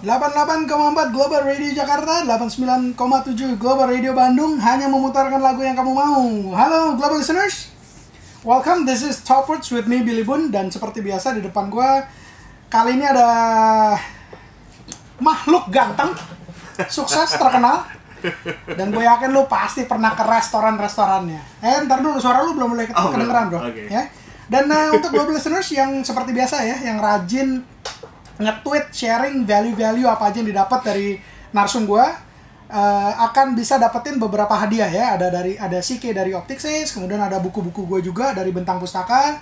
88,4 Global Radio Jakarta, 89,7 Global Radio Bandung hanya memutarkan lagu yang kamu mau. Halo Global Listeners, welcome. This is Top Words with me Billy Boon dan seperti biasa di depan gua kali ini ada makhluk ganteng, sukses terkenal dan gue yakin lu pasti pernah ke restoran-restorannya. Eh, ntar dulu suara lu belum mulai Oh, kedengeran bro. Oke. Ya. Dan eh, untuk global listeners yang seperti biasa ya, yang rajin nge-tweet, sharing value-value apa aja yang didapat dari narsum gua eh, akan bisa dapetin beberapa hadiah ya. Ada dari ada CK dari Optixis, kemudian ada buku-buku gue juga dari Bentang Pustaka.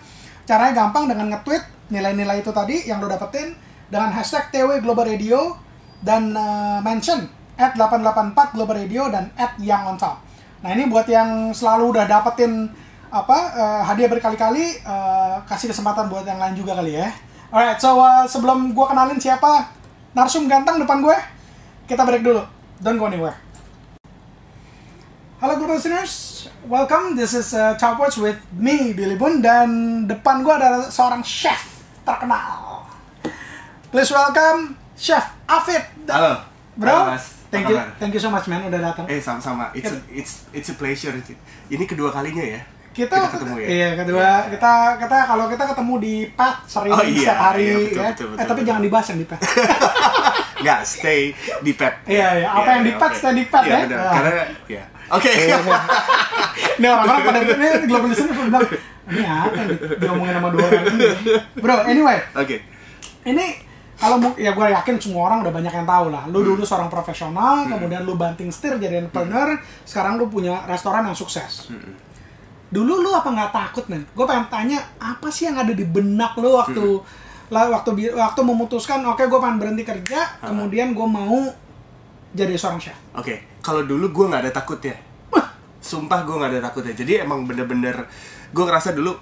Caranya gampang dengan nge-tweet nilai-nilai itu tadi yang lo dapetin dengan hashtag TW Global Radio dan eh, mention at 884 Global Radio dan at yang on top. Nah ini buat yang selalu udah dapetin apa eh, hadiah berkali-kali eh, kasih kesempatan buat yang lain juga kali ya. Alright, so uh, sebelum gua kenalin siapa narsum ganteng depan gue, kita break dulu. Don't go anywhere. Halo global listeners, welcome. This is uh, Top Watch with me Billy Boon dan depan gue ada seorang chef terkenal. Please welcome Chef Afid. Halo. Bro, Halo, Mas. thank you, thank you so much man udah datang. Eh sama-sama. It's a, it's it's a pleasure. Ini kedua kalinya ya. Kita, ketemu ya. Iya, kedua kita kita kalau kita ketemu di pet sering Oh, iya, setiap hari iya, betul, ya. betul, betul, eh tapi betul. jangan dibahas yang di pet. Nggak stay di pet. Iya, iya. Apa yang di pet, oke. stay di pet, Iya, ya. benar. Ah. Karena ya. Oke. ini orang-orang pada ini global listener bilang ini apa yang di- diomongin sama dua orang ini. Bro, anyway, Oke. ini kalau ya gue yakin semua orang udah banyak yang tahu lah. Lu dulu seorang profesional, kemudian lu banting setir jadi entrepreneur, sekarang lu punya restoran yang sukses. Dulu lu apa nggak takut men? Gue pengen tanya apa sih yang ada di benak lu waktu lah waktu waktu memutuskan oke gue pengen berhenti kerja, kemudian gue mau jadi seorang chef. Oke. Kalau dulu gue nggak ada takutnya. Sumpah gue nggak ada takutnya. Jadi emang bener-bener gue ngerasa dulu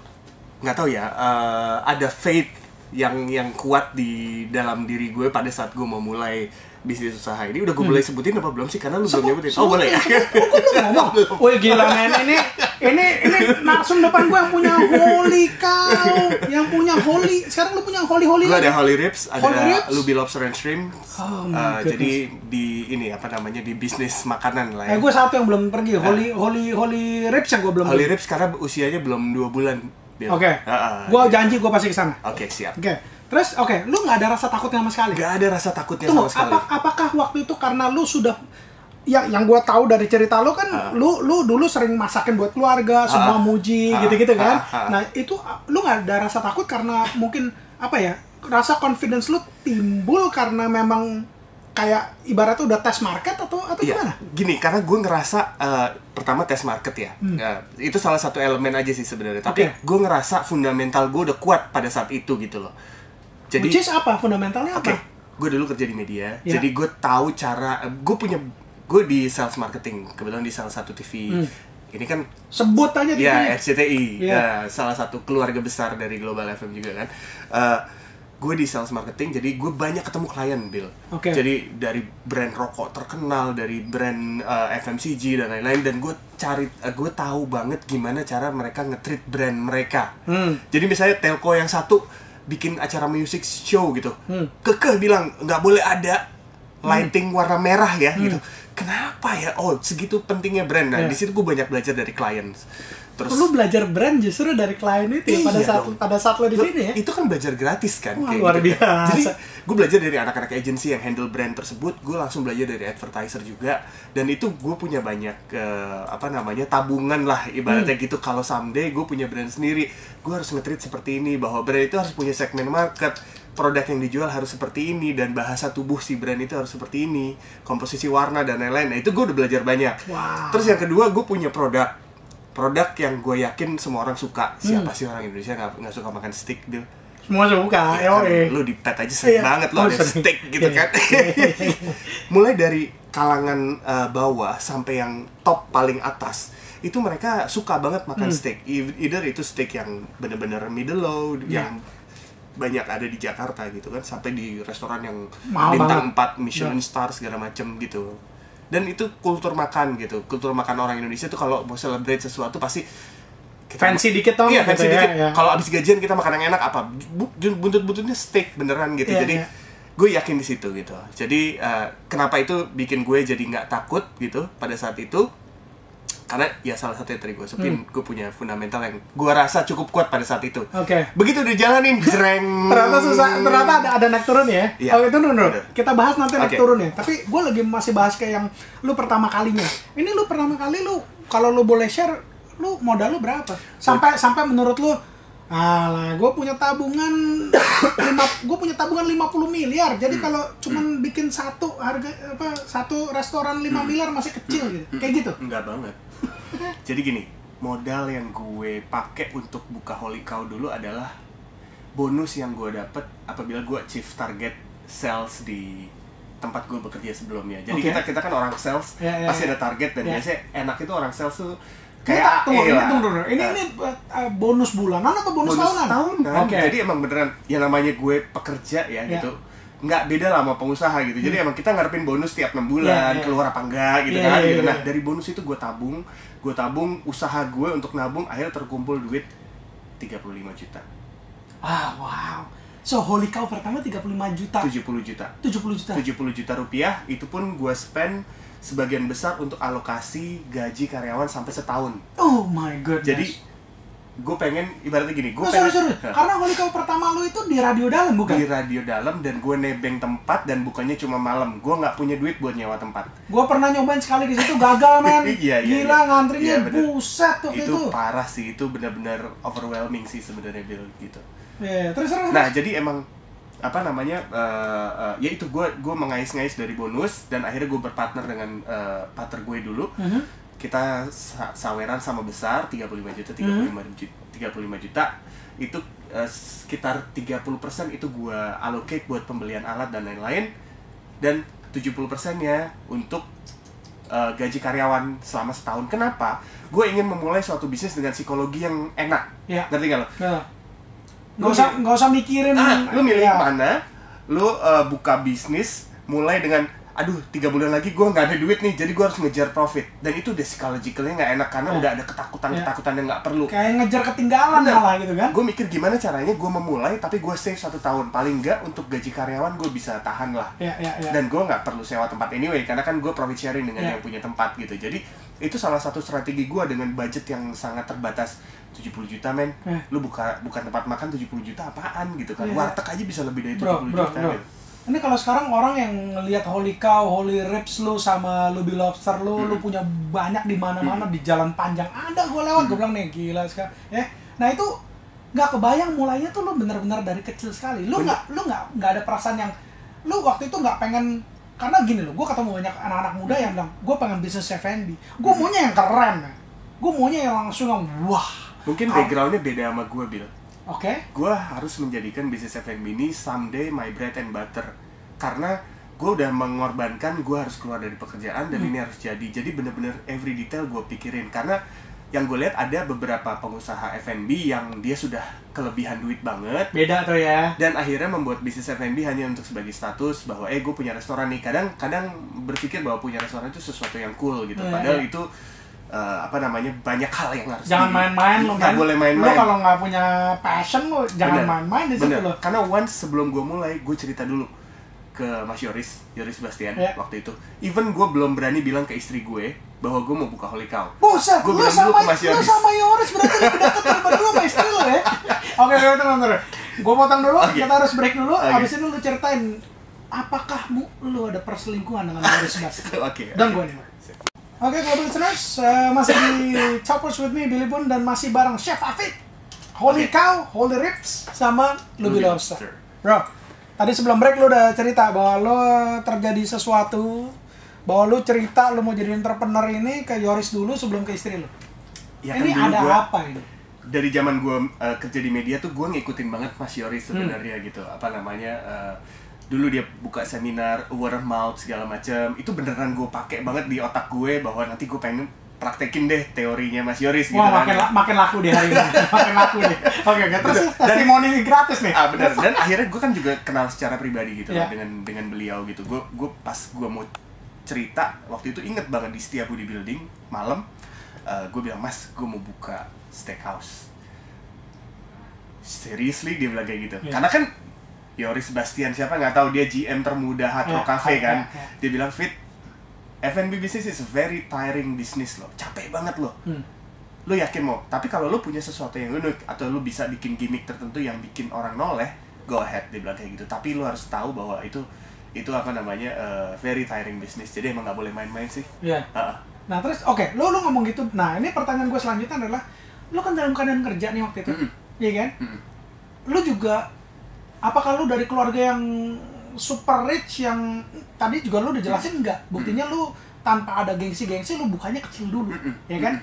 nggak tahu ya. eh, ada faith yang yang kuat di dalam diri gue pada saat gue mau mulai bisnis usaha ini udah gue boleh sebutin apa belum sih karena lu belum nyebutin oh boleh ya Oh, kok belum ngomong? Wih gila men, ini ini ini narsum depan gue yang punya holy cow, yang punya holy. Sekarang lu punya holy holy. Gue ada Holy Rips, ada Holy Rips? Luby Lobster and Shrimp. Oh Uh, goodness. jadi di ini apa namanya di bisnis makanan lah Eh ya. gue satu yang belum pergi, holy holy holy rips yang gue belum. Holy. Rips karena usianya belum dua bulan. Oke. Uh, uh, Gue jadi- janji gue pasti ke sana. Oke siap. Oke. Terus oke, lu nggak ada rasa takut sama sekali. Gak ada rasa takutnya Tunggu, sama sekali. apa, apakah waktu itu karena lu sudah yang yang gue tahu dari cerita lu kan Ah. lu lu dulu sering masakin buat keluarga semua muji Ah. gitu-gitu kan Ah. Ah. nah itu lu nggak ada rasa takut karena mungkin apa ya rasa confidence lu timbul karena memang kayak ibaratnya udah test market atau atau Iya, gimana gini karena gue ngerasa uh, pertama tes market ya, Uh, itu salah satu elemen aja sih sebenarnya. Tapi Hmm. Oke. gue ngerasa fundamental gue udah kuat pada saat itu gitu loh. Jadi which is apa fundamentalnya Oke, apa gue dulu kerja di media, Ya. jadi gue tahu cara, gue punya, gue di sales marketing, kebetulan di salah satu TV. Hmm. Ini kan, sebut aja ya TV-nya. RCTI, Iya. ya, salah satu keluarga besar dari Global FM juga kan. Eh, gue di sales marketing, jadi gue banyak ketemu klien, Bill. Oke. Jadi dari brand rokok terkenal, dari brand eh, FMCG dan lain-lain, dan gue cari, eh, gue tahu banget gimana cara mereka nge-treat brand mereka. Hmm. Jadi misalnya telco yang satu bikin acara music show gitu, Hmm. kekeh bilang nggak boleh ada lighting warna merah ya gitu. Kenapa ya? Oh segitu pentingnya brand. Nah Hmm. Ya. di situ gue banyak belajar dari klien. Terus lu belajar brand justru dari klien itu ya, pada Iya saat dong. pada saat lo di sini ya itu kan belajar gratis kan Wah, kayak luar gitu kan. biasa. Jadi gue belajar dari anak-anak agency yang handle brand tersebut, gue langsung belajar dari advertiser juga dan itu gue punya banyak eh, apa namanya tabungan lah ibaratnya Hmm. gitu. Kalau someday gue punya brand sendiri, gue harus nge-treat seperti ini bahwa brand itu harus punya segmen market produk yang dijual harus seperti ini dan bahasa tubuh si brand itu harus seperti ini komposisi warna dan lain-lain nah itu gue udah belajar banyak Wow. terus yang kedua gue punya produk produk yang gue yakin semua orang suka Hmm. siapa sih orang Indonesia nggak nggak suka makan steak Bill semua suka Ya kan, lu di pet aja sering Iya. banget lo Oh, ada sering. steak gitu Iya. kan mulai dari kalangan eh, bawah sampai yang top paling atas itu mereka suka banget makan Hmm. steak either itu steak yang bener-bener middle low Iya. yang banyak ada di Jakarta gitu kan sampai di restoran yang Mahal bintang banget. 4 Michelin Iya. star segala macem gitu dan itu kultur makan gitu kultur makan orang Indonesia tuh kalau mau celebrate sesuatu pasti kita fancy dikit dong Iya, gitu fancy ya, dikit. ya. Kalau abis gajian kita makan yang enak apa? Bu- Buntut-buntutnya steak beneran gitu. Iya, Jadi iya. gue yakin di situ gitu jadi eh, kenapa itu bikin gue jadi nggak takut gitu pada saat itu karena ya salah satu yang tadi gue sebutkan gue punya fundamental yang gue rasa cukup kuat pada saat itu Oke. begitu dijalanin jreng Ternyata susah, ternyata ada ada naik turun ya. Iya. Oh itu Ada. kita bahas nanti naik Oke. turun ya. Tapi gue lagi masih bahas kayak yang lu pertama kalinya. Ini lu pertama kali lu kalau lu boleh share, lu modal lu berapa? Sampai sampai menurut lu Alah, gue punya tabungan lima, gue punya tabungan 50 miliar. Hmm. Jadi kalau cuman bikin satu harga apa satu restoran 5 Hmm. miliar masih kecil gitu. Kayak gitu. Enggak banget. Jadi gini, modal yang gue pakai untuk buka Holy Cow dulu adalah bonus yang gue dapet apabila gue achieve target sales di tempat gue bekerja sebelumnya. Jadi Oke. kita kita kan orang sales Ya, ya, pasti ya. ada target dan Ya. biasanya enak itu orang sales tuh Kayak tunggu, ini tunggu dulu. Ini Nah, ini uh, bonus bulanan atau bonus, bonus tahunan? tahunan. Oke. Jadi emang beneran yang namanya gue pekerja ya, Ya. gitu. Nggak beda lah sama pengusaha gitu. Jadi emang kita ngarepin bonus tiap 6 bulan, Ya, ya. keluar apa enggak gitu Ya, kan. ya, gitu. ya, Nah, dari bonus itu gue tabung, gue tabung usaha gue untuk nabung akhirnya terkumpul duit 35 juta. Ah, wow. So, Holy Cow pertama 35 juta. 70 juta. 70 juta. 70 juta rupiah itu pun gue spend sebagian besar untuk alokasi gaji karyawan sampai setahun. Oh my goodness. Jadi gue pengen ibaratnya gini, gue Oh, pengen sorry, sorry. Karena Holy Cow pertama lu itu di radio dalam bukan? di radio dalam dan gue nebeng tempat dan bukannya cuma malam gue nggak punya duit buat nyewa tempat Gua pernah nyobain sekali di situ gagal men. Iya, iya, Gila iya. ngantrinya Iya, bener. buset tuh itu, itu. parah sih itu benar-benar overwhelming sih sebenarnya Bill gitu Iya, terus terus. nah jadi emang apa namanya eh, eh, ya itu gue gue mengais-ngais dari bonus dan akhirnya gue berpartner dengan eh, partner gue dulu Mhm. Kita sa- saweran sama besar 35 juta 35 juta 35 juta itu eh, sekitar 30% itu gua allocate buat pembelian alat dan lain-lain dan 70% nya untuk eh, gaji karyawan selama setahun. Kenapa? Gue ingin memulai suatu bisnis dengan psikologi yang enak. Iya. Ngerti nggak lo? Lu Nggak usah usah mikirin. Ah, lu milih ya. mana? Lu eh, buka bisnis mulai dengan aduh tiga bulan lagi gue nggak ada duit nih jadi gue harus ngejar profit dan itu udah psychologicalnya nggak enak karena Iya. udah ada ketakutan ketakutan yang nggak perlu Kayak ngejar ketinggalan Bener. malah gitu kan. gue mikir gimana caranya gue memulai tapi gue save satu tahun paling nggak untuk gaji karyawan gue bisa tahan lah Iya, iya, iya. dan gue nggak perlu sewa tempat anyway karena kan gue profit sharing dengan Iya. yang punya tempat gitu jadi itu salah satu strategi gue dengan budget yang sangat terbatas 70 juta men Iya. lu buka bukan tempat makan 70 juta apaan gitu kan Iya. warteg aja bisa lebih dari 70 Bro, bro, juta bro. gitu. Ini kalau sekarang orang yang ngelihat Holy Cow, Holy Ribs lu sama Luby Lobster lu, Hmm. lu punya banyak di mana-mana di jalan panjang. Ada gue lewat, gue bilang nih gila sekarang. Ya, nah itu nggak kebayang mulainya tuh lu bener-bener dari kecil sekali. Lu nggak, lu nggak, nggak ada perasaan yang, lu waktu itu nggak pengen karena gini loh, gue ketemu banyak anak-anak muda yang bilang, gue pengen bisnis F&B, gue Hmm. maunya yang keren, gue maunya yang langsung yang wah, mungkin backgroundnya beda sama gue Bill oke, gue harus menjadikan bisnis F&B ini someday my bread and butter. Karena gue udah mengorbankan gue harus keluar dari pekerjaan dan Hmm. ini harus jadi. Jadi bener-bener every detail gue pikirin. Karena yang gue lihat ada beberapa pengusaha F&B yang dia sudah kelebihan duit banget. Beda tuh ya. dan akhirnya membuat bisnis F&B hanya untuk sebagai status bahwa eh gue punya restoran nih. Kadang kadang berpikir bahwa punya restoran itu sesuatu yang cool gitu. Iya, padahal iya. itu eh, apa namanya banyak hal yang harus Jangan main-main nggak kan. boleh main-main kalau nggak punya passion lu jangan main-main di situ lu. Karena once sebelum gue mulai, gue cerita dulu ke Mas Yoris, Yoris Bastian Ya. waktu itu. Even gue belum berani bilang ke istri gue bahwa gue mau buka Holy Cow. Buset, Gua lu bilang sama dulu ke Mas lu Yoris. sama Yoris berarti lebih dekat daripada lu sama istri lu ya. Oke, oke, tenang, tenang. Gua potong dulu, Oke. kita harus break dulu. Oke. Abis ini lu ceritain apakah mu, lu ada perselingkuhan dengan Yoris Bastian? Oke. Dan gue nih. Oke, global listeners, eh, masih di Choppers with me, Billy Boon, dan masih bareng Chef Afid, Holy Oke. Cow, Holy Ribs, sama Luby Luby Lobster. Bro, tadi sebelum break lu udah cerita bahwa lu terjadi sesuatu, bahwa lu cerita lu mau jadi entrepreneur ini ke Yoris dulu sebelum ke istri lu. Ya ini kan ada gua- apa ini? Dari zaman gue uh, kerja di media tuh gue ngikutin banget Mas Yoris Hmm. sebenarnya gitu. Apa namanya? uh, dulu dia buka seminar word of mouth segala macam. Itu beneran gue pakai banget di otak gue bahwa nanti gue pengen praktekin deh teorinya Mas Yoris gitu Wah, kan. makin, la- makin laku di hari ini. makin laku deh. Oke, oke. Terus. Dan- testimoni gratis nih. ah benar dan akhirnya gue kan juga kenal secara pribadi gitu Iya. lah dengan dengan beliau gitu gue gue pas gue mau cerita waktu itu inget banget di Setia Budi Building malam gue bilang mas gue mau buka steakhouse seriously dia bilang kayak gitu Iya. karena kan Yoris Bastian siapa nggak tahu dia GM termuda Hard Rock Ya, Cafe ya, kan ya. dia bilang fit F&B business is very tiring business loh capek banget loh Hmm. lu yakin mau tapi kalau lu punya sesuatu yang unik atau lu bisa bikin gimmick tertentu yang bikin orang noleh go ahead dia bilang kayak gitu tapi lu harus tahu bahwa itu itu apa namanya uh, very tiring business jadi emang nggak boleh main-main sih Iya. Heeh. Nah terus oke, lu lu ngomong gitu. Nah ini pertanyaan gue selanjutnya adalah, lu kan dalam keadaan kerja nih waktu itu, Mm-mm. iya kan? Mm-mm. Lu juga, apakah lu dari keluarga yang super rich yang tadi juga lu udah jelasin nggak? Buktinya lu tanpa ada gengsi-gengsi, lu bukannya kecil dulu, ya kan?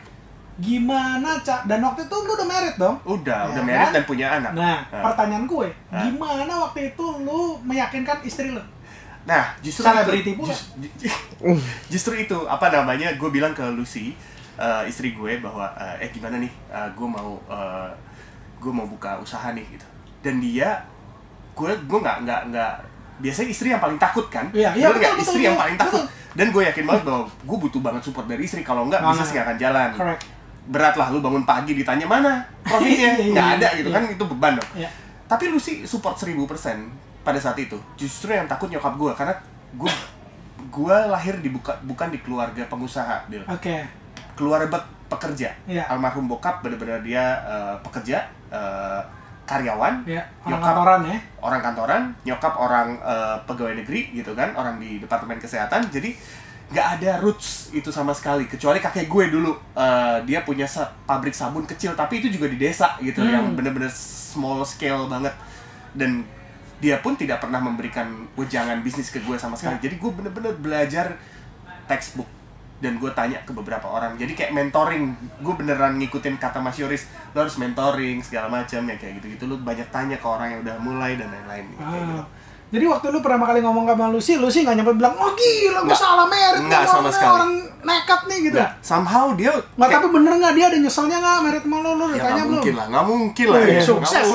Gimana cak? Dan waktu itu lu udah married dong? udah Ya udah kan? married dan punya anak Nah, Nah. pertanyaan gue, Nah. gimana waktu itu lu meyakinkan istri lu? Nah, justru Selebriti itu, pula. jus- ju- justru itu apa namanya? Gue bilang ke Lucy, eh, istri gue bahwa eh, eh gimana nih? gue mau gue mau buka usaha nih gitu. Dan dia, gue gue nggak nggak nggak biasanya istri yang paling takut kan? Iya, iya, nggak? betul, istri betul, yang betul, paling takut. Dan gue yakin banget bahwa gue butuh banget support dari istri. Kalau nggak Nah, bisnis nggak akan jalan. Correct. Berat lah, lu bangun pagi ditanya mana profitnya, Iya, iya, nggak iya, ada gitu kan? Itu beban dong. Ya. Tapi Lucy support 1000% pada saat itu. Justru yang takut nyokap gue karena gue gue lahir di buka, bukan di keluarga pengusaha, Bil. Oke. Keluarga pekerja. Iya. Almarhum bokap benar-benar dia eh, pekerja, eh, karyawan, Ya, orang Nyokap. kantoran ya. orang kantoran, nyokap orang eh, pegawai negeri gitu kan, orang di departemen kesehatan. Jadi nggak ada roots itu sama sekali kecuali kakek gue dulu eh, dia punya sa- pabrik sabun kecil tapi itu juga di desa gitu Hmm. yang bener-bener small scale banget dan dia pun tidak pernah memberikan wejangan bisnis ke gue sama sekali Ya. jadi gue bener-bener belajar textbook dan gue tanya ke beberapa orang jadi kayak mentoring gue beneran ngikutin kata Mas Yoris lo harus mentoring segala macam ya kayak gitu-gitu lu banyak tanya ke orang yang udah mulai dan lain-lain kayak gitu. Ah. Jadi waktu lu pertama kali ngomong sama Lucy, Lucy nggak nyampe bilang, oh gila, gue salah merit. Nggak sama orang- sekali. Orang nekat nih gitu. Nggak, somehow dia Nggak, kayak- tapi bener nggak dia ada nyeselnya nggak merit sama lu? Ya tanya nggak belum? mungkin lah nggak mungkin lah Wih, ya. sukses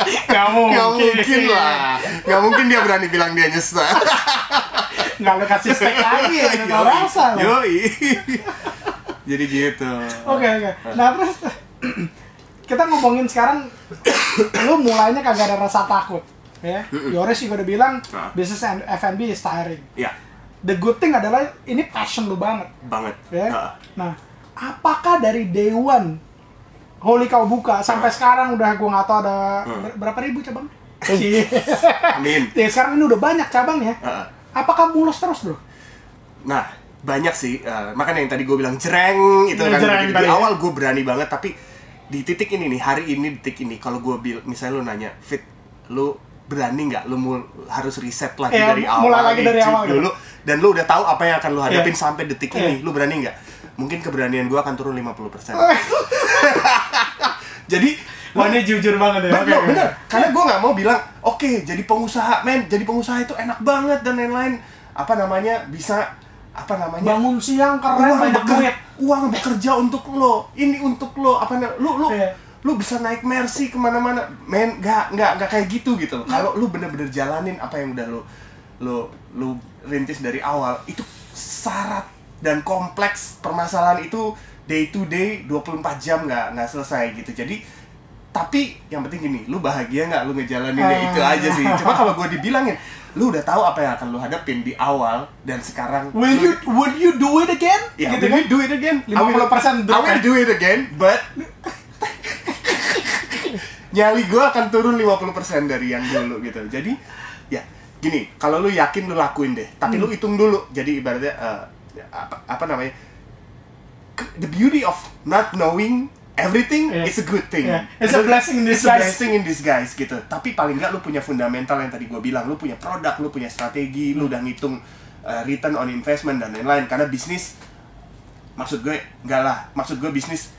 Nggak sekarang. mungkin. Nggak nggak mungkin lah nggak mungkin dia berani bilang dia nyesel Nggak lu kasih spek lagi ya, nggak rasa lo. yoi jadi gitu Oke, oke. Nah, terus kita ngomongin sekarang lu mulainya kagak ada rasa takut. Ya, Yoris juga udah bilang Nah. bisnis F&B is tiring. ya The good thing adalah ini passion lu banget. banget ya. Heeh. Nah, apakah dari day one Holy kau buka sampai sekarang udah gua nggak tahu ada Hmm. ber- berapa ribu cabang? amin ya, sekarang ini udah banyak cabang ya. Heeh. Apakah mulus terus bro? Nah, banyak sih. eh, makanya yang tadi gue bilang jereng itu Ya, kan. jereng Di, tadi di ya. awal gue berani banget, tapi di titik ini nih, hari ini detik ini, kalau gue bil, misalnya lu nanya, fit, lu berani nggak? Lu mul- harus riset lagi Iya, dari awal, mulai lagi dari awal gitu. dulu, dan lu udah tahu apa yang akan lu hadapin Iya. sampai detik Iya. ini. Lu berani nggak? Mungkin keberanian gue akan turun 50%. Jadi Wah ini jujur banget ya. bener, bener. Karena gue nggak mau bilang, oke, jadi pengusaha, men, jadi pengusaha itu enak banget dan lain-lain. Apa namanya bisa apa namanya Bangun siang keren uang banyak duit. uang bekerja untuk lo ini untuk lo apa na- lu lu Iya. lu bisa naik mercy ke mana-mana men nggak nggak nggak kayak gitu gitu loh. kalau lu bener-bener jalanin apa yang udah lo lo lu rintis dari awal itu syarat dan kompleks permasalahan itu day to day 24 jam nggak nggak selesai gitu jadi tapi yang penting gini, lu bahagia nggak lu ngejalaninnya Ah. itu aja sih. Cuma kalau gue dibilangin, lu udah tahu apa yang akan lu hadapin di awal dan sekarang Will lu- you would you do it again? Ya, gitu will kan? you do it again? 50% I will ya? do it again, but nyali gue akan turun 50% dari yang dulu gitu. Jadi, ya gini, kalau lu yakin lu lakuin deh, tapi Hmm. lu hitung dulu. Jadi ibaratnya eh, apa, apa namanya? The beauty of not knowing everything Yeah. is a good thing. Yeah. It's a blessing in It's a disguise. blessing in disguise gitu. Tapi paling nggak lu punya fundamental yang tadi gue bilang, lu punya produk, lu punya strategi, lu udah ngitung uh, return on investment dan lain-lain. Karena bisnis, maksud gue nggak lah. Maksud gue bisnis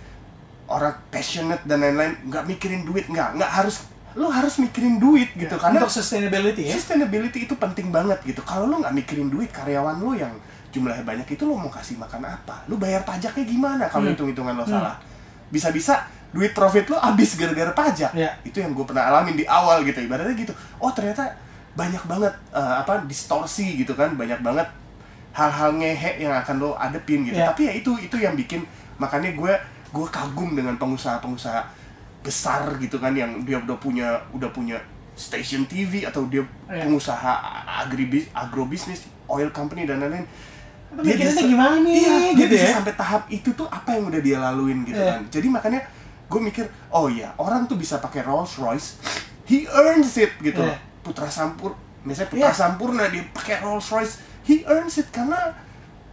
orang passionate dan lain-lain nggak mikirin duit nggak nggak harus lu harus mikirin duit gitu karena Untuk sustainability ya. sustainability itu penting banget gitu kalau lu nggak mikirin duit karyawan lu yang jumlahnya banyak itu lu mau kasih makan apa lu bayar pajaknya gimana kalau Hmm. hitung hitungan lo Hmm. salah bisa-bisa duit profit lu habis gara-gara pajak Iya. itu yang gue pernah alamin di awal gitu ibaratnya gitu oh ternyata banyak banget eh, apa distorsi gitu kan banyak banget hal-hal ngehe yang akan lo adepin gitu Iya. tapi ya itu itu yang bikin makanya gue gue kagum dengan pengusaha-pengusaha besar gitu kan yang dia udah punya udah punya station TV atau dia Iya. pengusaha agribis agrobisnis oil company dan lain-lain Itu mikirinnya gimana nih, iya, dia gitu bisa ya? sampai tahap itu tuh apa yang udah dia laluin gitu Iya. kan jadi makanya gue mikir oh iya orang tuh bisa pakai Rolls Royce he earns it gitu loh putra sampur misalnya putra Iya. sampurna dia pakai Rolls Royce he earns it karena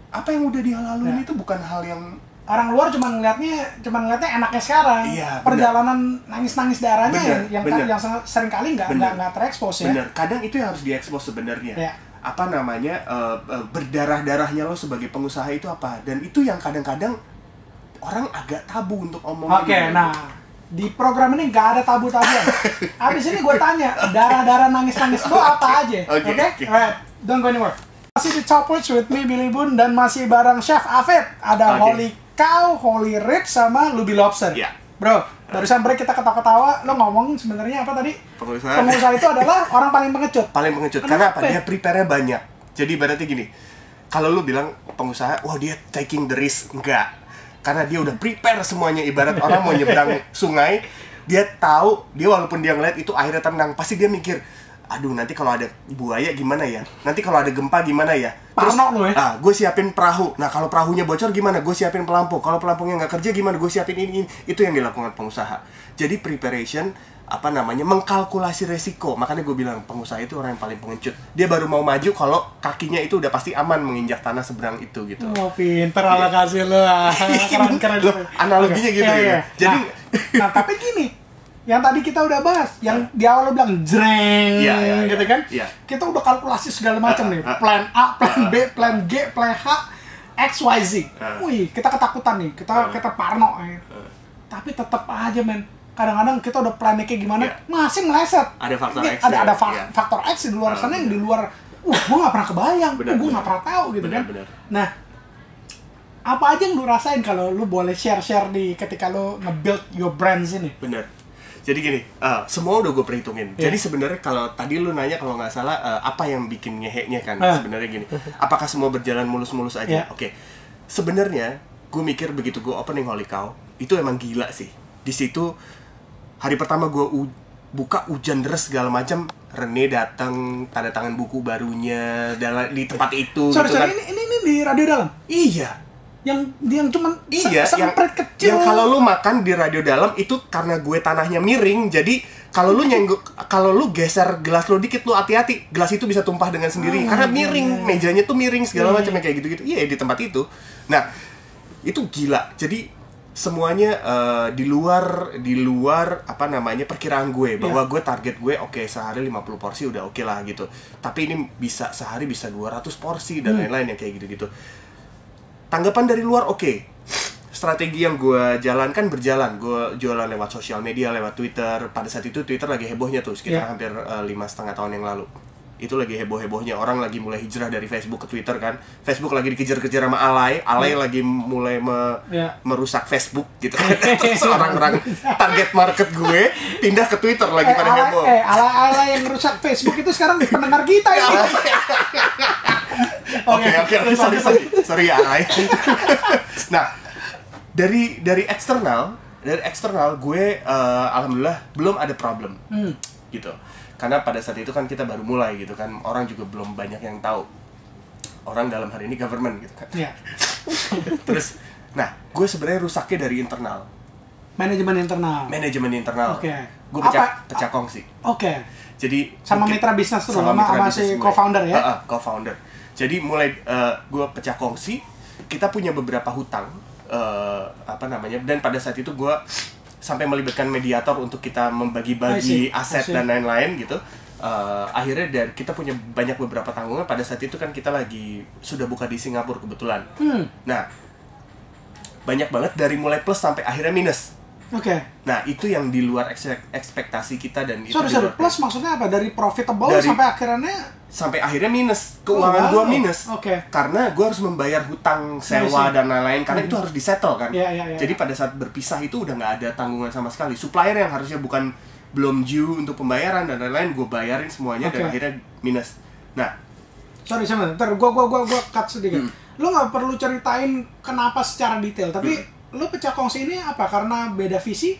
apa yang udah dia laluin Iya. itu bukan hal yang orang luar cuma ngeliatnya cuma ngeliatnya enaknya sekarang Iya, perjalanan nangis nangis darahnya Bener, yang yang, bener. yang sering kali nggak nggak terekspos ya bener kadang itu yang harus diekspos sebenarnya Iya. Apa namanya eh, eh, berdarah darahnya lo sebagai pengusaha itu apa dan itu yang kadang-kadang orang agak tabu untuk omongin Oke, gitu. nah di program ini nggak ada tabu-tabuan. Abis ini gue tanya, darah-darah nangis-nangis lo apa aja? Oke, Oke? oke. Alright, don't go anywhere. Masih di Top Watch with me, Billy Boon, dan masih bareng Chef Afid. Ada Oke. Holy Cow, Holy Rib, sama Luby Lobster. Iya. Bro, barusan break kita ketawa-ketawa, lo ngomong sebenarnya apa tadi? pengusaha Pengusaha itu adalah orang paling pengecut. paling pengecut Kenapa? karena apa dia prepare-nya banyak jadi berarti gini kalau lu bilang pengusaha wah dia taking the risk enggak karena dia udah prepare semuanya ibarat orang mau nyebrang sungai dia tahu dia walaupun dia ngeliat itu airnya tenang pasti dia mikir aduh nanti kalau ada buaya gimana ya nanti kalau ada gempa gimana ya Parno lu ya. ah gue siapin perahu nah kalau perahunya bocor gimana gue siapin pelampung kalau pelampungnya nggak kerja gimana gue siapin ini, ini itu yang dilakukan pengusaha jadi preparation apa namanya mengkalkulasi resiko makanya gue bilang pengusaha itu orang yang paling pengecut dia baru mau maju kalau kakinya itu udah pasti aman menginjak tanah seberang itu gitu Oh, pinter alokasi lo. ah. keren keren. Loh, analoginya gitu Iya, ya. iya. Jadi- nah, nah, tapi gini, yang tadi kita udah bahas, yang di awal lo bilang jreng, Iya, iya, iya. gitu kan? Iya. Kita udah kalkulasi segala macam Ah, nih, ah, plan A, plan B, plan G, plan H, X, Y, Z. Ah. Wih, kita ketakutan nih, kita Ah. kita parno. Ya. Tapi tetap aja men. Kadang-kadang kita udah plannya kayak gimana, Iya. masih meleset. Ada faktor Ini X Ada ya, ada fa- iya. faktor X di luar Ah, sana yang di luar. Uh, gue gak pernah kebayang, Benar, gue benar. gak pernah tahu gitu Benar, kan. benar. Nah, apa aja yang lu rasain kalau lu boleh share-share di ketika lu nge-build your brands ini? bener jadi gini eh, semua udah gue perhitungin Iya. jadi sebenarnya kalau tadi lu nanya kalau nggak salah eh, apa yang bikin ngeheknya kan Ah. sebenarnya gini apakah semua berjalan mulus-mulus aja Iya. oke sebenarnya gue mikir begitu gue opening Holy Cow itu emang gila sih di situ hari pertama gue u- buka hujan deras segala macam Rene datang tanda tangan buku barunya dalam di tempat itu Sorry, gitu sorry, kan ini, ini, ini di radio dalam? iya Yang yang cuman se- Iya, yang, semprit kecil. yang kalau lu makan di radio dalam itu karena gue tanahnya miring, jadi kalau lu nyenggok, kalau lu geser gelas lu dikit lu hati-hati, gelas itu bisa tumpah dengan sendiri Oh, karena iya, miring, iya. mejanya tuh miring segala Iya, macam kayak gitu-gitu. Iya di tempat itu. Nah itu gila. Jadi semuanya eh, di luar di luar apa namanya perkiraan gue bahwa Iya. gue target gue oke sehari 50 porsi udah oke lah gitu. Tapi ini bisa sehari bisa 200 porsi dan Hmm. lain-lain yang kayak gitu-gitu tanggapan dari luar oke. Strategi yang gue jalankan berjalan. Gue jualan lewat sosial media lewat twitter. Pada saat itu twitter lagi hebohnya tuh sekitar Iya. hampir eh, lima setengah tahun yang lalu. Itu lagi heboh hebohnya orang lagi mulai hijrah dari Facebook ke Twitter kan. Facebook lagi dikejar-kejar sama alay. Alay lagi mulai me- Iya. merusak Facebook gitu kan. Orang-orang target market gue pindah ke Twitter lagi eh, pada ala, heboh. eh, ala, ala yang rusak Facebook itu sekarang pendengar kita ini. Oke oke oke sorry sorry sorry ya Alay. nah dari dari eksternal dari eksternal gue eh, alhamdulillah belum ada problem Hmm. gitu karena pada saat itu kan kita baru mulai gitu kan orang juga belum banyak yang tahu orang dalam hari ini government gitu kan Iya. terus nah gue sebenarnya rusaknya dari internal Manajemen internal. manajemen internal Oke. gue pecah pecah kongsi Oke. jadi Sama mungkin- mitra bisnis tuh, sama- sama bisnis si co-founder ya? Heeh, co-founder jadi mulai gue pecah kongsi kita punya beberapa hutang eh, apa namanya dan pada saat itu gue sampai melibatkan mediator untuk kita membagi-bagi aset dan lain-lain gitu. Eh, akhirnya dari kita punya banyak beberapa tanggungan. Pada saat itu kan kita lagi sudah buka di Singapura kebetulan. Hmm. nah banyak banget dari mulai plus sampai akhirnya minus Oke. nah itu yang di luar ekspektasi kita dan itu Sorry, sorry. Plus maksudnya apa? Dari profitable Dari- sampai akhirnya sampai akhirnya minus keuangan Oh, gua wow. minus Oke. karena gua harus membayar hutang sewa see. dan lain-lain karena Mhm. itu harus disettle kan Iya, iya, iya. jadi pada saat berpisah itu udah nggak ada tanggungan sama sekali supplier yang harusnya bukan belum due untuk pembayaran dan lain-lain gue bayarin semuanya dan Oke. akhirnya minus nah Sorry, sama. Ntar gua gua gua gua cut sedikit. Hmm. Lu nggak perlu ceritain kenapa secara detail, tapi lu pecah kongsi ini apa? Karena beda visi?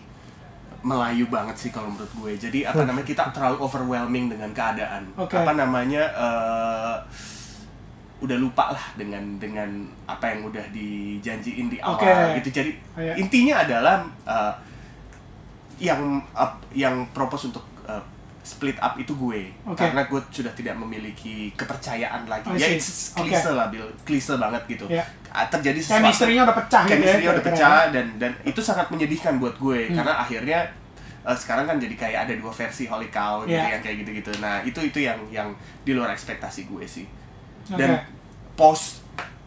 Melayu banget sih kalau menurut gue. Jadi apa namanya kita terlalu overwhelming dengan keadaan. Oke. Apa namanya eh, udah lupa lah dengan dengan apa yang udah dijanjiin di awal Oke. gitu. Jadi Iya. intinya adalah eh, yang up, yang propose untuk split up itu gue Oke. karena gue sudah tidak memiliki kepercayaan lagi. Ya it's klise lah, Bill. Klise banget gitu. Iya. Ah, Terjadi sesuatu Chemistry-nya udah pecah gitu ya. chemistry-nya udah kira-kira. pecah dan dan itu sangat menyedihkan buat gue Hmm. karena akhirnya eh, sekarang kan jadi kayak ada dua versi Holy Cow gitu Iya. yang kayak gitu-gitu. Nah, itu itu yang yang di luar ekspektasi gue sih. Dan post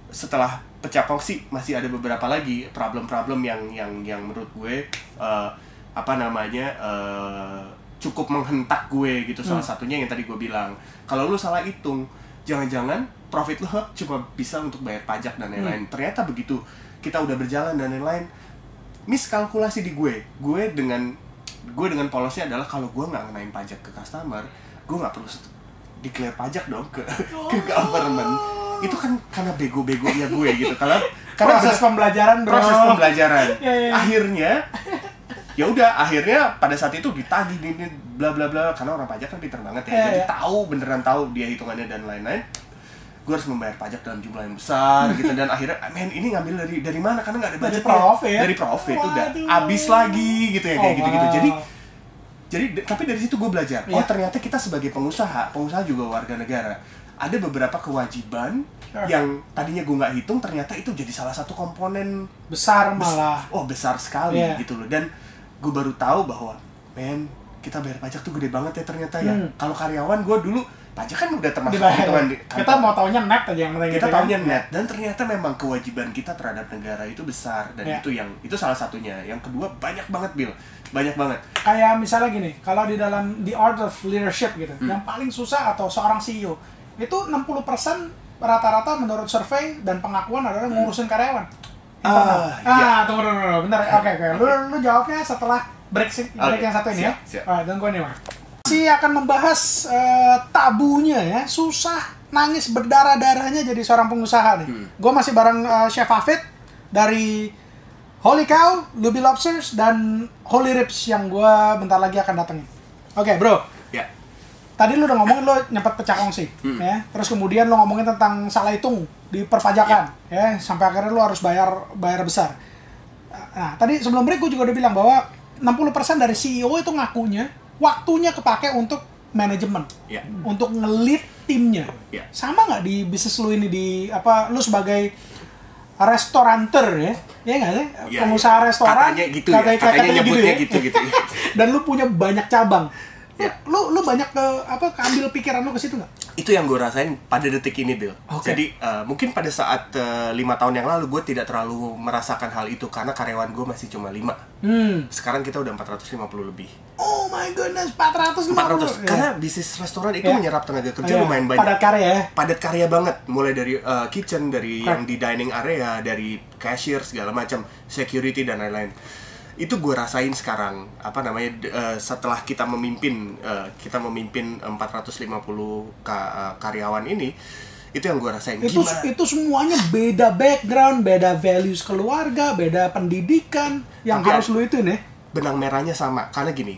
setelah pecah kongsi masih ada beberapa lagi problem-problem yang yang yang menurut gue eh, apa namanya eh, cukup menghentak gue gitu. Salah Hmm. satunya yang tadi gue bilang, kalau lu salah hitung, jangan-jangan profit lu cuma bisa untuk bayar pajak dan lain-lain. Ternyata begitu kita udah berjalan dan lain-lain, miskalkulasi di gue. Gue dengan gue dengan polosnya adalah kalau gue nggak ngenain pajak ke customer, gue nggak perlu declare pajak dong ke ke government. Itu kan karena bego-begonya gue gitu. Kalau karena proses pembelajaran bro. proses pembelajaran. Iya, iya. Akhirnya ya udah akhirnya pada saat itu ditagih nih nih, bla bla bla karena orang pajak kan pinter banget ya Iya, jadi iya. tahu beneran tahu dia hitungannya dan lain-lain gue harus membayar pajak dalam jumlah yang besar gitu dan akhirnya men ini ngambil dari dari mana karena nggak ada Dari budget profit. dari profit udah Waduh. habis lagi gitu ya kayak Oh, gitu gitu wow. jadi jadi tapi dari situ gue belajar oh Iya. ternyata kita sebagai pengusaha pengusaha juga warga negara ada beberapa kewajiban Sure. yang tadinya gue nggak hitung ternyata itu jadi salah satu komponen besar bes- malah. oh besar sekali Iya. gitu loh dan gue baru tahu bahwa men kita bayar pajak tuh gede banget ya ternyata ya Hmm. kalau karyawan gue dulu pajak kan udah termasuk Dibayar. hitungan di Kita mau taunya net aja yang kita gitu kan. tahunya net dan ternyata memang kewajiban kita terhadap negara itu besar dan Iya. itu yang itu salah satunya yang kedua banyak banget Bill banyak banget kayak misalnya gini, kalau di dalam the art of leadership gitu, Hmm. yang paling susah atau seorang CEO itu 60% rata-rata menurut survei dan pengakuan adalah ngurusin karyawan. Ah, ah, iya. tunggu dulu, dulu, bentar. Oke, oke. Lu lu jawabnya setelah break break Oke, yang satu ini siap, ya. siap. Alright, dan gue nih. Si akan membahas eh, tabunya ya, susah nangis berdarah-darahnya jadi seorang pengusaha nih. Hmm. Gue masih bareng eh, Chef Hafid dari Holy Cow, Luby Lobsters, dan Holy Ribs yang gue bentar lagi akan datengin. Oke, bro. Ya Tadi lu udah ngomongin lu nyempet pecah kongsi, Hmm. ya. Terus kemudian lu ngomongin tentang salah hitung di perpajakan, ya. Sampai akhirnya lu harus bayar bayar besar. Nah, tadi sebelum break gue juga udah bilang bahwa 60% dari CEO itu ngakunya waktunya kepake untuk manajemen, ya untuk ngelit timnya. ya Sama nggak di bisnis lu ini di apa lu sebagai restoranter ya? Ya nggak sih? Ya, Pengusaha ya. restoran. katanya gitu ya katanya, nyebutnya gitu gitu, Dan lu punya banyak cabang. Ya. Lu lu banyak ke apa keambil pikiran lu ke situ nggak? itu yang gue rasain pada detik ini Bill Oke. jadi eh, mungkin pada saat eh, lima tahun yang lalu gue tidak terlalu merasakan hal itu karena karyawan gue masih cuma lima Hmm. sekarang kita udah 450 lebih Oh my goodness, 450. 400 Ya. karena bisnis restoran itu Ya. menyerap tenaga kerja Iya, lumayan banyak Padat karya ya. padat karya banget mulai dari uh, kitchen dari Correct. yang di dining area dari cashier segala macam security dan lain-lain itu gue rasain sekarang apa namanya uh, setelah kita memimpin uh, kita memimpin 450 ka- uh, karyawan ini itu yang gue rasain. Itu gimana? itu semuanya beda background, beda values keluarga, beda pendidikan. Yang Tapi harus lu itu nih. benang merahnya sama karena gini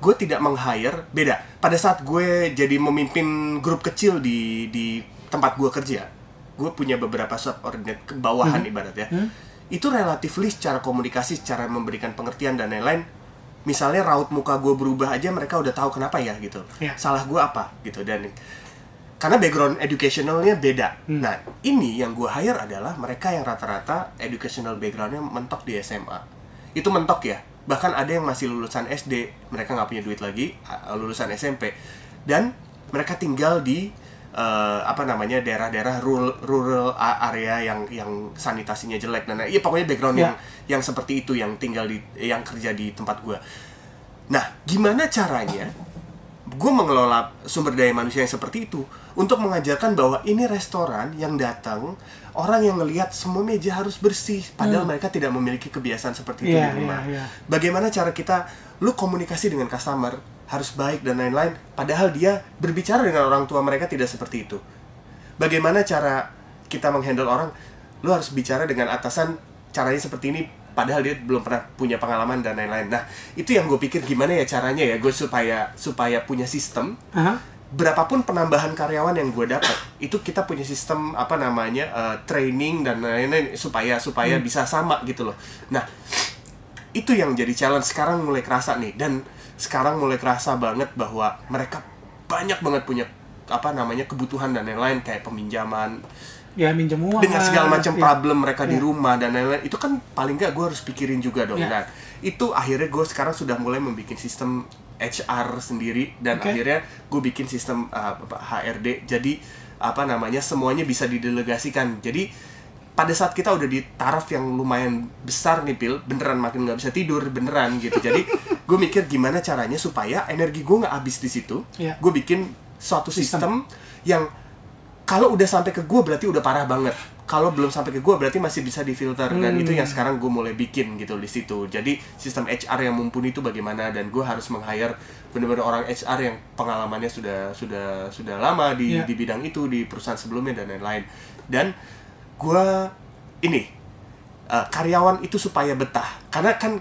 gue tidak meng hire beda. Pada saat gue jadi memimpin grup kecil di di tempat gue kerja gue punya beberapa subordinate ke bawahan ibaratnya itu relatifly secara komunikasi secara memberikan pengertian dan lain-lain misalnya raut muka gue berubah aja mereka udah tahu kenapa ya gitu Iya. salah gue apa gitu dan karena background educationalnya beda. Hmm. Nah, ini yang gue hire adalah mereka yang rata-rata educational backgroundnya mentok di SMA. Itu mentok ya. Bahkan ada yang masih lulusan SD, mereka nggak punya duit lagi, lulusan SMP, dan mereka tinggal di uh, apa namanya daerah-daerah rural, rural area yang yang sanitasinya jelek dan iya pokoknya background Ya. yang yang seperti itu yang tinggal di yang kerja di tempat gue. Nah, gimana caranya gue mengelola sumber daya manusia yang seperti itu untuk mengajarkan bahwa ini restoran yang datang orang yang ngelihat semua meja harus bersih padahal mereka tidak memiliki kebiasaan seperti itu Hmm. Iya, di rumah. iya, iya. Bagaimana cara kita lu komunikasi dengan customer harus baik dan lain-lain padahal dia berbicara dengan orang tua mereka tidak seperti itu. Bagaimana cara kita menghandle orang lu harus bicara dengan atasan caranya seperti ini padahal dia belum pernah punya pengalaman dan lain-lain. Nah, itu yang gue pikir gimana ya caranya ya gue supaya supaya punya sistem Aha. berapapun penambahan karyawan yang gue dapat itu kita punya sistem apa namanya eh, training dan lain-lain supaya supaya bisa sama gitu loh nah itu yang jadi challenge sekarang mulai kerasa nih dan sekarang mulai kerasa banget bahwa mereka banyak banget punya apa namanya kebutuhan dan lain-lain kayak peminjaman Ya minjem uang. dengan segala macam Iya. problem mereka di Iya. rumah dan lain-lain itu kan paling nggak gue harus pikirin juga dong Iya. Nah, itu akhirnya gue sekarang sudah mulai membuat sistem HR sendiri dan Oke. akhirnya gue bikin sistem uh, apa, HRD jadi apa namanya semuanya bisa didelegasikan jadi pada saat kita udah di taraf yang lumayan besar nih Pil beneran makin nggak bisa tidur beneran gitu jadi gue mikir gimana caranya supaya energi gue nggak habis di situ Iya. gue bikin suatu Sistem. sistem yang kalau udah sampai ke gue berarti udah parah banget kalau belum sampai ke gue berarti masih bisa difilter dan Hmm. itu yang sekarang gue mulai bikin gitu di situ jadi sistem HR yang mumpuni itu bagaimana dan gue harus meng-hire benar-benar orang HR yang pengalamannya sudah sudah sudah lama di Iya. di bidang itu di perusahaan sebelumnya dan lain-lain dan gue ini eh, karyawan itu supaya betah karena kan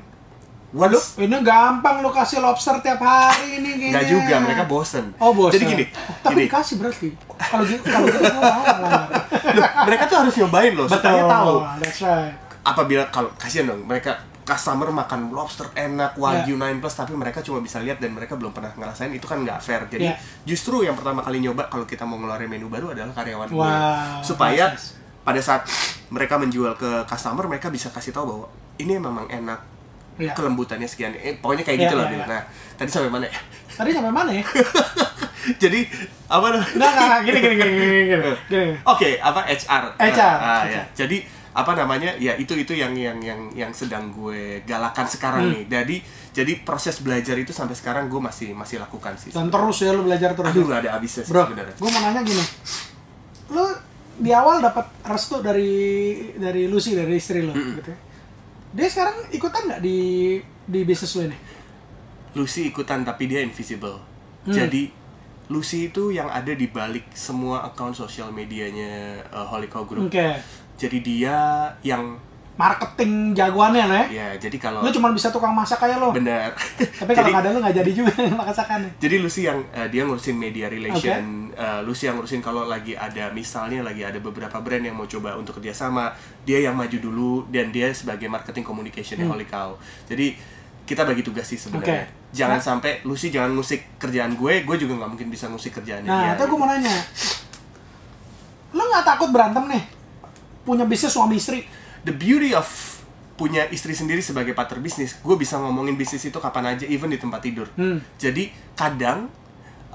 Lu, once ini gampang lu kasih lobster tiap hari ini kayaknya. nggak juga mereka bosen Oh bosan. jadi gini Tapi gini dikasih berarti. Kalau gitu kalau gitu lah. Loh, mereka tuh harus nyobain loh supaya tahu That's right. apabila kalau kasihan dong mereka customer makan lobster enak wagyu Ya. 9 plus tapi mereka cuma bisa lihat dan mereka belum pernah ngerasain itu kan nggak fair jadi Ya. justru yang pertama kali nyoba kalau kita mau ngeluarin menu baru adalah karyawan gue Wow, supaya nice. pada saat mereka menjual ke customer mereka bisa kasih tahu bahwa ini memang enak Ya. kelembutannya sekian eh, pokoknya kayak Ya, gitu lah ya, Bil. ya. nah tadi sampai mana ya Tadi sampai mana ya? jadi apa namanya enggak, enggak. Gini, gini, gini, gini, gini. gini. Oke, apa HR? HR. Ah, ya. Jadi apa namanya? Ya itu itu yang yang yang yang sedang gue galakan sekarang Hmm. nih. Jadi jadi proses belajar itu sampai sekarang gue masih masih lakukan sih. Dan terus ya lu belajar terus. Aduh nggak ada habisnya sih Bro, sebenarnya. gue mau nanya gini. Lu di awal dapat restu dari dari Lucy dari istri lu gitu. ya. Dia sekarang ikutan nggak di di bisnis lu ini? Lucy ikutan tapi dia invisible. Hmm. Jadi Lucy itu yang ada di balik semua akun sosial medianya uh, Holy Cow Group. Oke. Jadi dia yang Marketing jagoannya lo ya. ya jadi kalau Lu cuma bisa tukang masak kayak lo. benar. Tapi kalau ada lu nggak jadi juga masakannya. Jadi Lucy yang eh, dia ngurusin media relation, eh, Lucy yang ngurusin kalau lagi ada misalnya lagi ada beberapa brand yang mau coba untuk kerjasama, dia yang maju dulu dan dia sebagai marketing communication Hmm. Holy Cow. Jadi kita bagi tugas sih sebenarnya. Oke. Jangan Nah. sampai Lucy jangan musik kerjaan gue, gue juga nggak mungkin bisa musik kerjaannya Nah, dia. itu gue mau nanya. Lu nggak takut berantem nih? Punya bisnis suami istri. The beauty of punya istri sendiri sebagai partner bisnis, gue bisa ngomongin bisnis itu kapan aja, even di tempat tidur. Hmm. Jadi kadang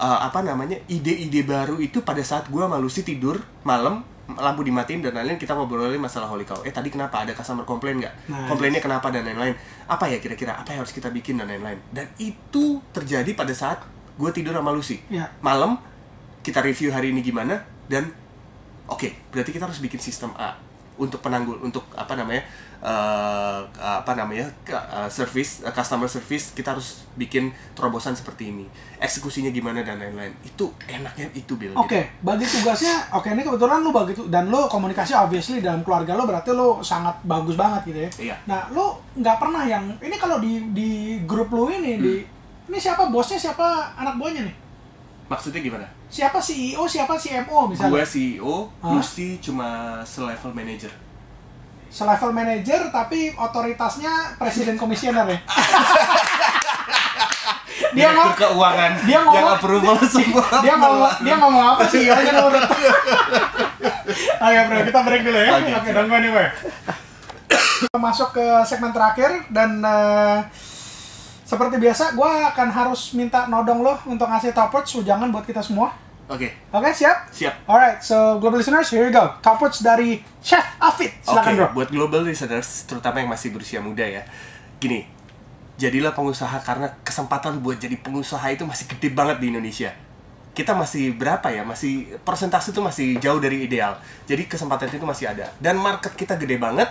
uh, apa namanya ide-ide baru itu pada saat gue sama Lucy tidur malam lampu dimatiin dan lain-lain kita ngobrolin masalah Holy Cow. Eh tadi kenapa ada customer komplain nggak? Nice. Komplainnya kenapa dan lain-lain. Apa ya kira-kira apa yang harus kita bikin dan lain-lain. Dan itu terjadi pada saat gue tidur sama Lucy. Iya. Malam kita review hari ini gimana dan oke berarti kita harus bikin sistem A untuk penanggul untuk apa namanya eh, apa namanya eh, service eh, customer service kita harus bikin terobosan seperti ini eksekusinya gimana dan lain-lain itu enaknya itu Bill Oke, bagi tugasnya, oke ini kebetulan lu bagi tu- dan lu komunikasi obviously dalam keluarga lu berarti lu sangat bagus banget gitu ya. Iya. Nah, lu nggak pernah yang ini kalau di di grup lu ini di ini siapa bosnya siapa anak buahnya nih? maksudnya gimana Siapa CEO, siapa CMO misalnya? gue CEO? Lucy cuma selevel manager Selevel manager tapi otoritasnya presiden komisioner ya. dia ngomong keuangan dia ngomong- yang approval semua dia ngomong dia ngomong apa sih nurut oke bro kita break dulu ya Oke. oke dong nih boy masuk ke segmen terakhir dan eh, seperti biasa gue akan harus minta nodong lo untuk ngasih top words jangan buat kita semua oke oke siap siap alright so global listeners here we go top words dari chef Afid silakan Oke, bro buat global listeners, terutama yang masih berusia muda ya. Gini, jadilah pengusaha karena kesempatan buat jadi pengusaha itu masih gede banget di Indonesia. Kita masih berapa ya? Masih persentase itu masih jauh dari ideal. Jadi kesempatan itu masih ada. Dan market kita gede banget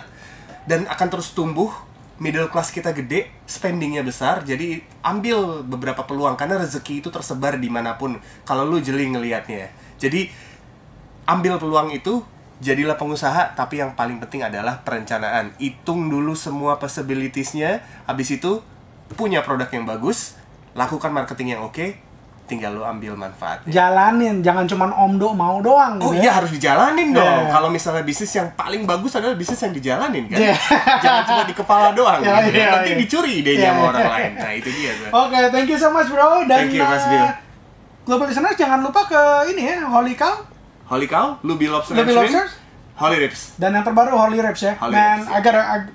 dan akan terus tumbuh. Middle class kita gede, spendingnya besar. Jadi ambil beberapa peluang karena rezeki itu tersebar di mana pun. Kalau lu jeli ngelihatnya. Jadi ambil peluang itu jadilah pengusaha tapi yang paling penting adalah perencanaan hitung dulu semua possibilitiesnya habis itu punya produk yang bagus lakukan marketing yang oke tinggal lo ambil manfaatnya Jalanin, jangan cuman omdo mau doang Oh gitu iya ya. harus dijalanin dong. Iya. Kalau misalnya bisnis yang paling bagus adalah bisnis yang dijalanin kan. Iya. Jangan cuma di kepala doang. Iya, gitu. iya, Nanti iya. dicuri idenya Iya, sama iya. orang lain. Nah itu dia. Oke, thank you so much bro dan Thank you, Mas uh, Bill. Global listeners jangan lupa ke ini ya, Holy Cow Holy cow, Luby Lobster Luby Lobsters? Holy Rips. dan yang terbaru Holy Rips ya. Holy Rips, I,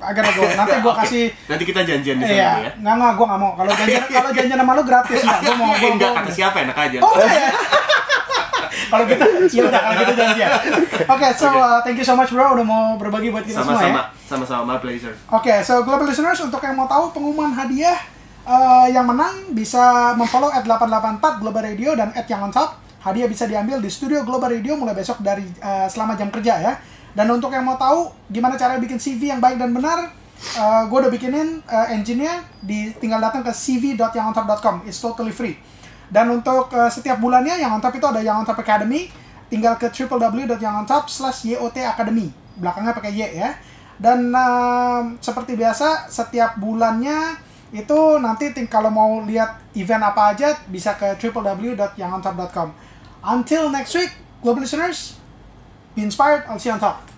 I gotta go. Nanti gua Oke. kasih Nanti kita janjian di sana Iya, ya. nggak nggak, gue nggak mau. Kalau janjian, kalau janjian sama lu gratis nggak. Gue mau, gue enggak mau. kata siapa enak aja. Oh enggak ya? kalau gitu, ya udah kalau gitu janjian. Oke, so Oke. uh, thank you so much bro udah mau berbagi buat kita semua ya. Sama-sama, sama-sama my pleasure. Oke, so global listeners untuk yang mau tahu pengumuman hadiah eh, yang menang bisa memfollow at 884 Global Radio dan at yang on top. Hadiah bisa diambil di studio Global Radio mulai besok dari eh, selama jam kerja ya. Dan untuk yang mau tahu gimana cara bikin CV yang baik dan benar, gue udah bikinin eh, engine-nya tinggal datang ke cv.yangontop.com. It's totally free. Dan untuk eh, setiap bulannya yang on top itu ada yang on top academy, tinggal ke www.yangontop slash YOT Academy. Belakangnya pakai Y ya. Dan eh, seperti biasa setiap bulannya itu nanti kalau mau lihat event apa aja bisa ke www.yangontop.com. Until next week, global listeners, be inspired. I'll see you on top.